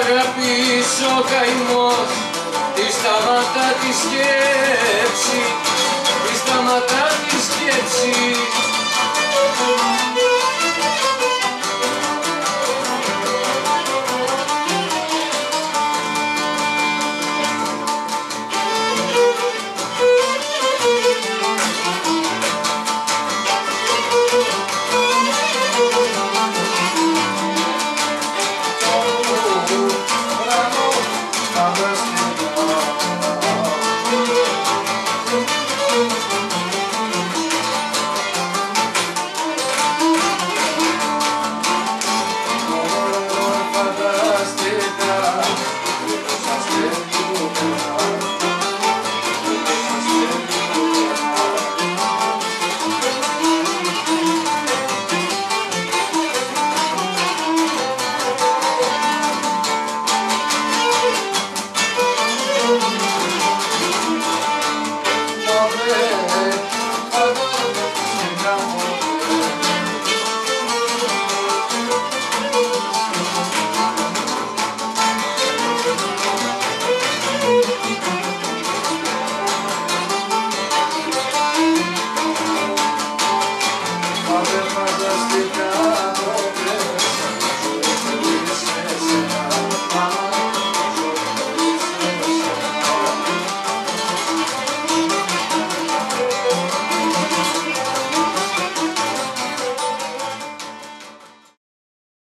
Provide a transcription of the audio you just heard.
αγάπης ο καημός τη σταματά της σκέψης.